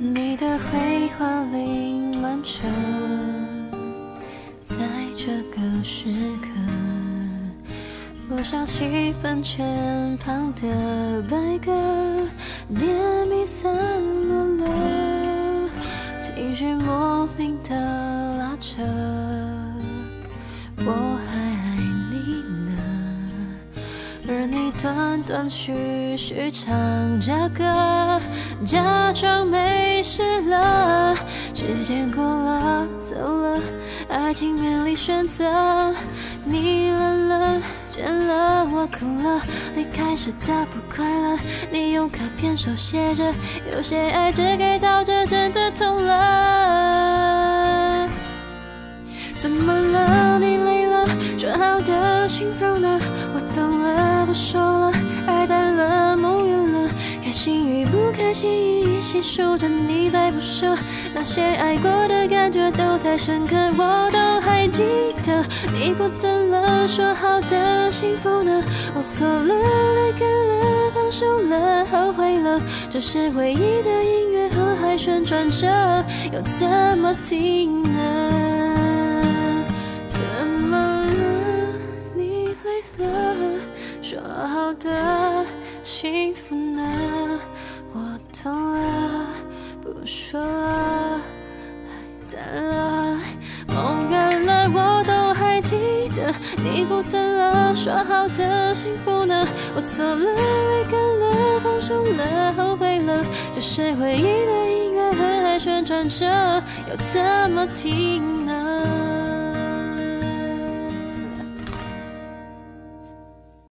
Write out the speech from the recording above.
你的绘画凌乱着，在这个时刻，我想气氛圈旁的白鸽，甜蜜散落了，情绪莫名的拉扯，我还爱你呢，而你断断续续唱着歌，假装没失了。时间过了，走了，爱情面临选择，你冷了，倦了，我哭了。离开时的不快乐，你用卡片手写着，有些爱只给到这，真的痛了。细数着，你在不舍，那些爱过的感觉都太深刻，我都还记得。你不等了，说好的幸福呢？我错了，离开了，放手了，后悔了，这是回忆的音乐盒还旋转着，要怎么停呢？怎么了？你累了？说好的幸福呢？我懂了，说了，爱淡了，梦远了，我都还记得。你不等了，说好的幸福呢？我错了，泪干了，放手了，后悔了，这是回忆的音乐盒还旋转着，要怎么停呢？